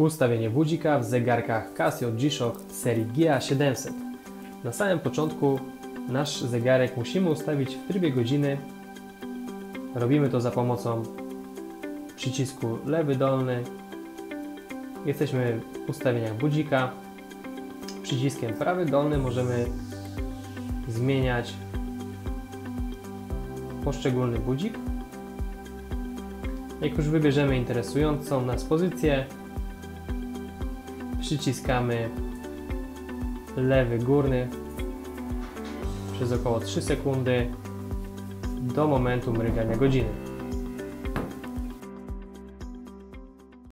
Ustawienie budzika w zegarkach Casio G-Shock serii GA700. Na samym początku nasz zegarek musimy ustawić w trybie godziny. Robimy to za pomocą przycisku lewy dolny. Jesteśmy w ustawieniach budzika. Przyciskiem prawy dolny możemy zmieniać poszczególny budzik. Jak już wybierzemy interesującą nas pozycję, przyciskamy lewy górny przez około 3 sekundy do momentu mrygania godziny.